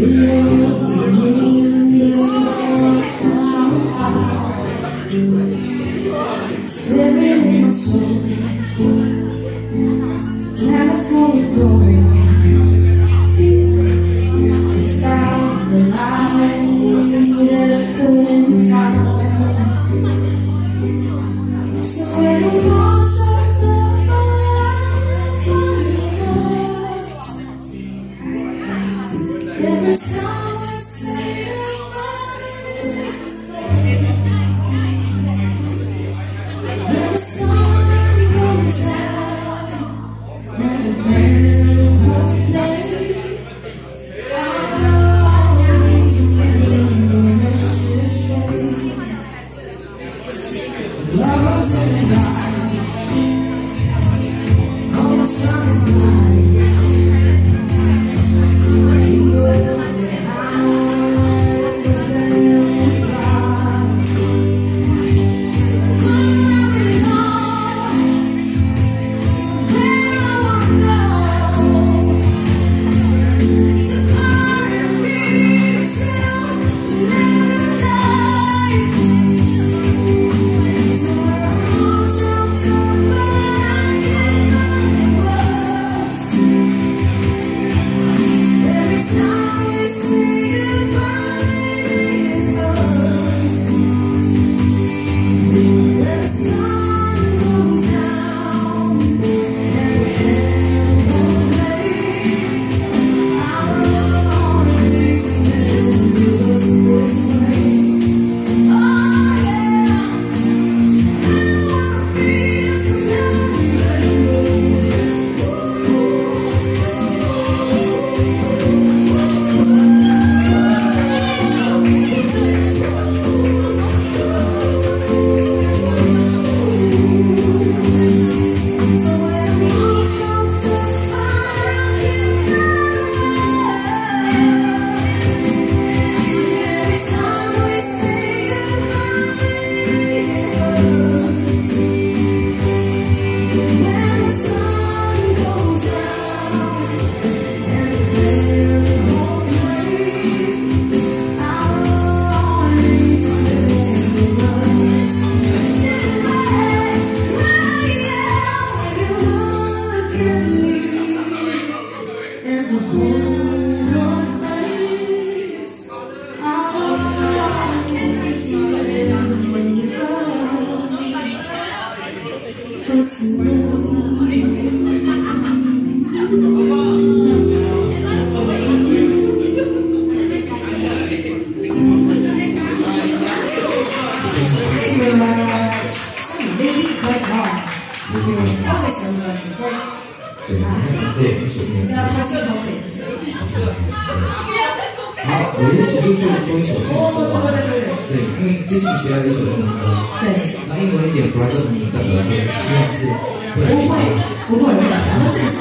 Yeah. Every time 对，这也不是。那他是他谁？好，我就我就是说一首英文歌吧。对，因为最近学了一首英文歌。对。那英文也不是那么的，所以希望是不会。不会，不会，不会，那这是。